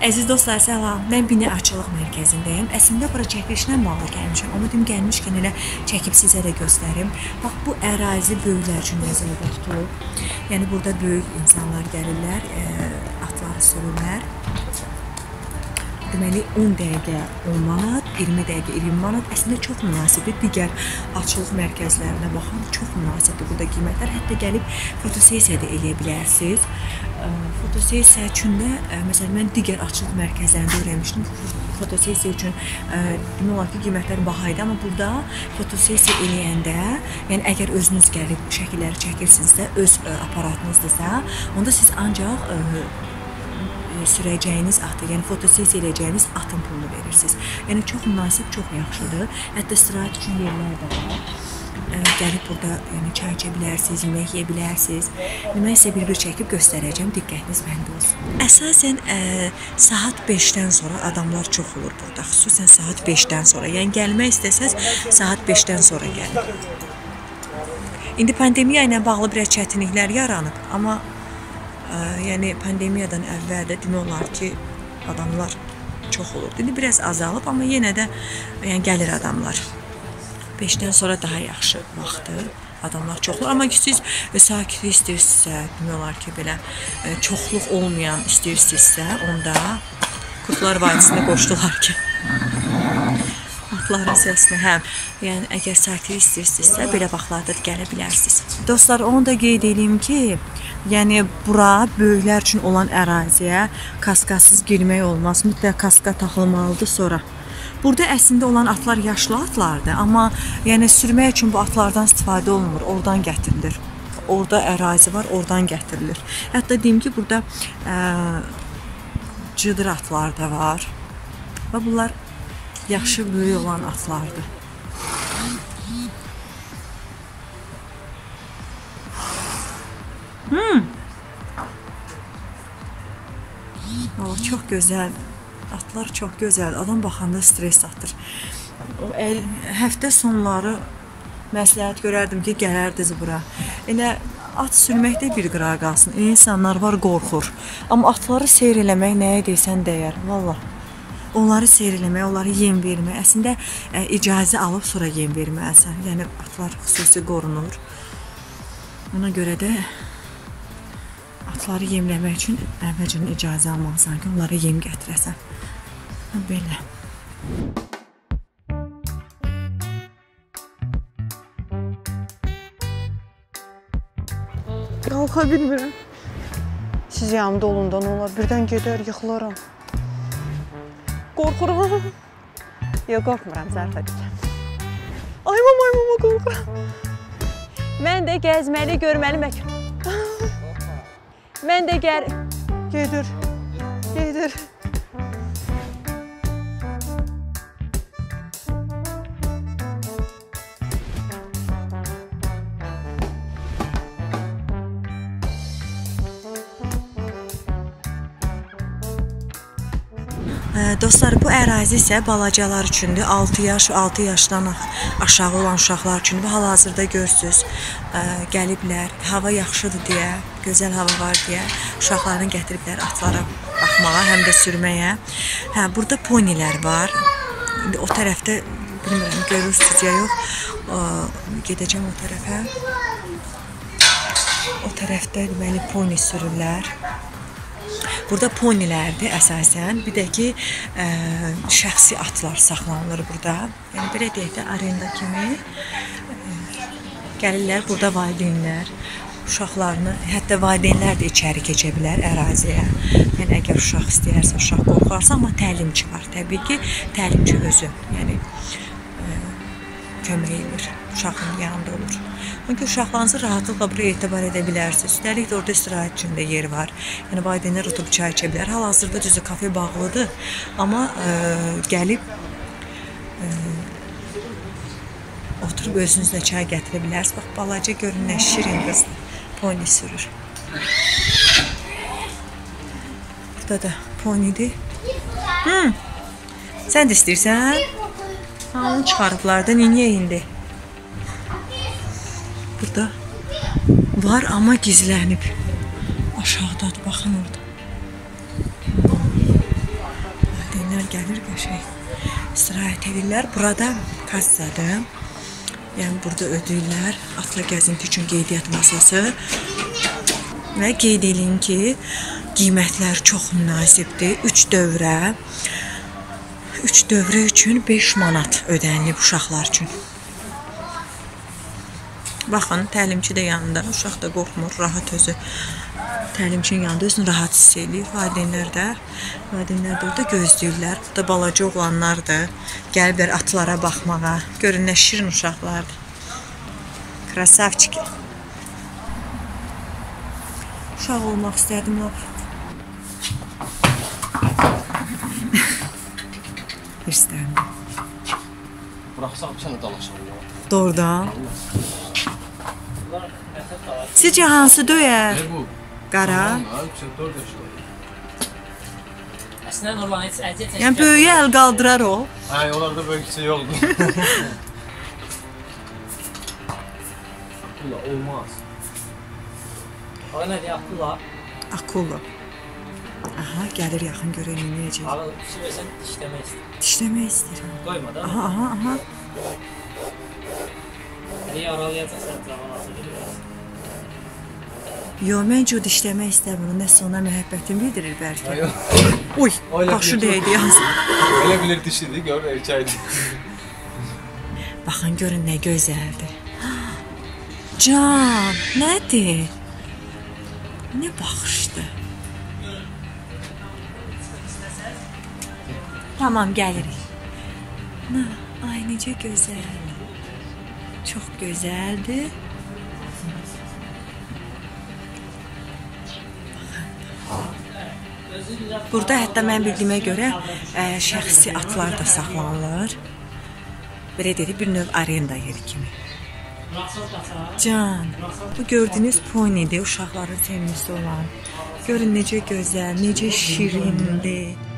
Əziz dostlar, salam. Mən Bini Açılıq Mərkəzindəyəm. Əslində bura çəkilişlə bağlı gəlmişəm. Amma dedim gəlmişkən elə çəkib sizə də göstərim. Bax bu ərazi böyüklər üçün nəzərdə tutulub. Yəni burada böyük insanlar gəlirlər, ə, atları sürürlər. Deməli 10 dəqiqə 10 manat, 20 dəqiqə 20 manat. Əslində çox münasibdir. Digər açılıq mərkəzlərinə baxın, çox münasibdir burada qiymətlər. Hətta gəlib fotosessiya da eləyə bilərsiniz. Fotosessiya üçün də məsələn mən digər açılıq mərkəzlərində öyrənmişdim. Fotosessiya üçün demək olar ki, qiymətlər baha idi, amma burada fotosessiya eləyəndə, yəni əgər özünüz gəlib şəkilləri çəkirsinizsə, öz aparatınızdırsa, onda siz ancaq sürəcəyiniz atı, yəni fotosessiya edəcəyiniz atın pulunu verirsiniz. Yəni çox münasib, çox yaxşıdır. Hətta istirahət üçün yerlər də var. Gəlib burada yəni çay içə bilərsiniz, yemək yeyə bilərsiniz. Mən sizə bir-bir çəkib göstərəcəm, diqqətiniz məndə olsun. Əsasən ə, saat 5-dən sonra adamlar çox olur burada, xüsusən saat 5-dən sonra. Yəni gəlmək istəsəz saat 5-dən sonra gəlin. İndi pandemiya ilə bağlı biraz çətinliklər yaranıb, amma Ə, yəni pandemiyadan əvvəl də demək olar ki, adamlar çox olurdu. İndi biraz azalıb, amma yenə də yəni gəlir adamlar. 5-dən sonra daha yaxşı vaxtdır. Adamlar çoxlu, amma ki siz sakitlik istəyirsinizsə, demək olar ki, belə ə, çoxluq olmayan istəyirsinizsə, onda Kurtlar Vadisində qoşdular ki, atların səsini həm, yəni əgər sakitlik istəyirsinizsə, belə vaxtlarda gələ bilərsiniz. Dostlar, onu da qeyd edeyim ki, yəni bura böyüklər üçün olan əraziyə kaskasız girmək olmaz. Mütləq kaska taxılmalıdır sonra. Burada əslində olan atlar yaşlı atlardır, amma yəni sürmək üçün bu atlardan istifadə olunmur, oradan gətirilir. Orda ərazi var, oradan gətirilir. Hətta deyim ki, burada ə, cıdır atlar da var. Və bunlar yaxşı böyük olan atlardır. Hmm. O çox gözəl. Atlar çox gözəl. Adam baxanda stress atır. El, həftə sonları məsləhət görərdim ki, gələrdiniz bura. Elə at sürməkdə bir qırağa qalsın. İnsanlar var qorxur. Amma atları seyr eləmək nəyə desən dəyər. Vallah. Onları seyr eləmək, onları yem vermək, əslində ə, icazə alıb sonra yem verməlisən. Yəni atlar xüsusi qorunur. Ona görə də atları yemləmək üçün əvvəlcədən icazə almalısan ki, onlara yem gətirəsən. Belə. Qalxa bilmirəm. Siz yanımda olundan olar. Birdən gedər, yıxılaram. Qorxuram. Yox, qorxmuram, zərf edəcəm. Ay mama, ay mama, qorxuram. Mən də gəzməli, görməli məkan. Mən də gəl... Gedir, gedir. Dostlar, bu ərazi isə balacalar üçündür. 6 yaş, 6 yaşdan aşağı olan uşaqlar üçündür. Hal-hazırda görürsüz, gəliblər. Hava yaxşıdır deyə, gözəl hava var deyə uşaqlarını gətiriblər atlara baxmağa, həm də sürməyə. Hə, burada ponilər var. İndi o tərəfdə bilmirəm görürsüz ya yox. Gedəcəm o tərəfə. O tərəfdə deməli poni sürürlər. Burada ponilərdir əsasən. Bir də ki, ə, şəxsi atlar saxlanılır burada. Yəni belə deyək də arenda kimi ə, gəlirlər burada valideynlər uşaqlarını, hətta valideynlər də içəri keçə bilər əraziyə. Yəni əgər uşaq istəyərsə, uşaq qorxarsa, amma təlimçi var. Təbii ki, təlimçi özü, yəni ə, kömək edir, uşağın yanında olur. Çünki uşaqlarınızı rahatlıqla buraya etibar edə bilərsiniz. Üstəlik də orada istirahət üçün də yer var. Yəni valideynlər oturub çay içə bilər. Hal-hazırda düzü kafe bağlıdır, amma ə, gəlib ə, oturub özünüzlə çay gətirə bilərsiniz. Bax balaca görün nə şirin qızdır. Poni sürür. Burada da ponidir. Hmm. Sən də istəyirsən? Ha, onu çıxarıblar da, niyə indi? Burada var amma gizlənib. Aşağıdadır, baxın orada. gəlir qəşəng. İstirahət edirlər. Burada kassadır. Yəni burada ödəyirlər atla gəzinti üçün qeydiyyat masası. Və qeyd edin ki, qiymətlər çox münasibdir. 3 dövrə 3 dövrə üçün 5 manat ödənilib uşaqlar üçün. Baxın, təlimçi də yanında, uşaq da qorxmur, rahat özü təlimçinin yanında özünü rahat hiss eləyir. Valideynlər də, valideynlər də orada gözləyirlər. Bu da balaca oğlanlardır. Gəliblər atlara baxmağa. Görün nə şirin uşaqlardır. Krasavçiki. Uşaq olmaq istədim lap. Hirsləndim. Buraxsaq bir sənə dalaşalım. ya. Doğrudan. Sizcə hansı döyər? Qara. Ha, 4 yaşında. Əslində Nurlan heç əziyyət çəkmir. Yəni böyüyə əl qaldırar o. Ha, onlarda bir şey yoktu. Ulan olmaz. O nə deyə Abdullah? Akulu. Aha, gəlir yaxın görək nə edəcək. Abi pişirəsən dişləmək istəyir. Dişləmək istəyirəm. Doyma da. Aha, aha, aha. Hələ yaralayacaqsan zaman hazır. Yo, məncə o dişləmək istəmir. Nəsə ona məhəbbətini bildirir bəlkə. Uy, başı dəydi yalnız. Öyle bilir dişiydi gör erkekti. Baxın görün nə gözəldir. Can, nədir? Nə baxışdı? Tamam, gəlirik. Nə, ay necə gözəl. Çox gözəldir. Burada hətta mən bildiyimə görə ə, şəxsi atlar da saxlanılır. Belə dedi, bir növ arenda yeri kimi. Can, bu gördüyünüz ponidir, uşaqların sevimlisi olan. Görün necə gözəl, necə şirindir.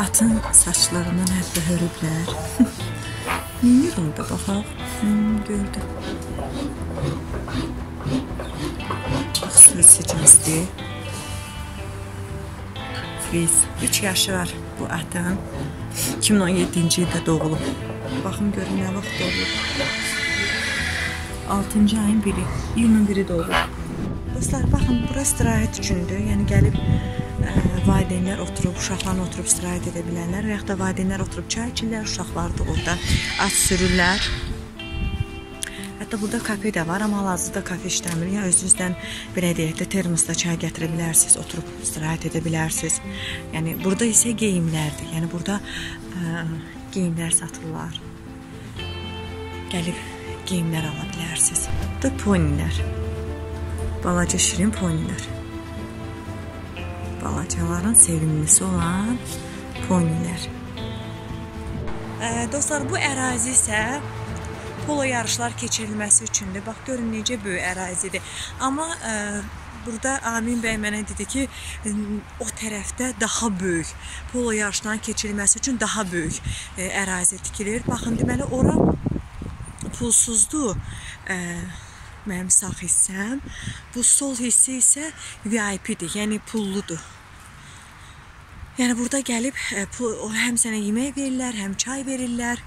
Atın saçlarından hətta hörüblər. Neyir orada baxaq? Hmm, gördüm. Xüsusi cinsdir. Friz. 3 yaşı var bu atın. 2017-ci ildə doğulub. Baxın görün nə vaxt doğulub. 6-cı ayın 1-i, iyunun 1-i doğulub. Dostlar, baxın, bura istirahət üçündür. Yəni gəlib ə, valideynlər oturub, uşaqlarla oturub istirahət edə bilənlər və yaxud da valideynlər oturub çay içirlər, uşaqlar da orada at sürürlər. Hətta burada kafe də var, amma hal-hazırda kafe işləmir. Yəni özünüzdən belə deyək də termosda çay gətirə bilərsiniz, oturub istirahət edə bilərsiniz. Yəni burada isə geyimlərdir. Yəni burada ə, geyimlər satırlar. Gəlib geyimlər ala bilərsiniz. Da ponilər. Balaca şirin ponilər. Balacaların sevimlisi olan ponilər. Dostlar, bu ərazi isə polo yarışlar keçirilməsi üçündür. Bax görün necə böyük ərazidir. Amma ə, burada Amin bəy mənə dedi ki, o tərəfdə daha böyük polo yarışlarının keçirilməsi üçün daha böyük ə, ərazi tikilir. Baxın, deməli ora pulsuzdur. Ə, mənim sağ hissəm. Bu sol hissə isə VIP-dir, yəni pulludur. Yəni burada gəlib ə, pul, həm sənə yemək verirlər, həm çay verirlər.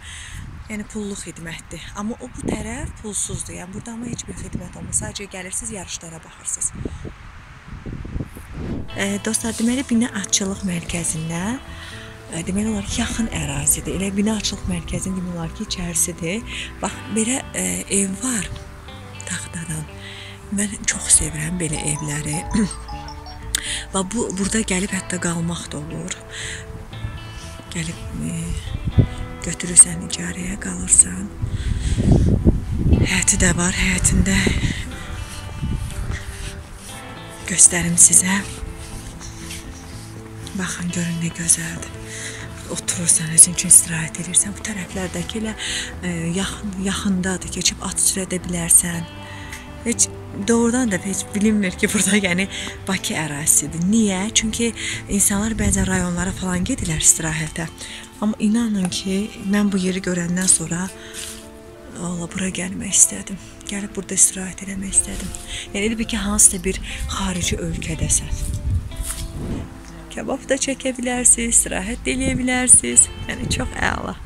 Yəni pullu xidmətdir. Amma o bu tərəf pulsuzdur. Yəni burada amma heç bir xidmət olmur. Sadəcə gəlirsiniz, yarışlara baxırsınız. E, dostlar, deməli bina atçılıq mərkəzinə e, demək olar ki, yaxın ərazidir. Elə bina atçılıq mərkəzinin demək olar ki, içərisidir. Bax, belə e, ev var taxtadan. Mən çox sevirəm belə evləri. Və bu burada gəlib hətta qalmaq da olur. Gəlib e, götürürsən icarəyə qalırsan. Həyəti də var, həyətində göstərim sizə. Baxın görün nə gözəldir. Oturursan, özün üçün istirahət edirsən. Bu tərəflərdəki elə e, yaxın yaxındadır, keçib at sürə də bilərsən. Heç doğrudan da heç bilinmir ki, burada yəni Bakı ərazisidir. Niyə? Çünki insanlar bəzən rayonlara falan gedirlər istirahətə. Amma inanın ki, mən bu yeri görəndən sonra Allah bura gəlmək istədim. Gəlib burada istirahət eləmək istədim. Yəni elə bil ki, hansısa bir xarici ölkədəsən. Kebab da çəkə bilərsiniz, istirahət də eləyə bilərsiniz. Yəni çox əla.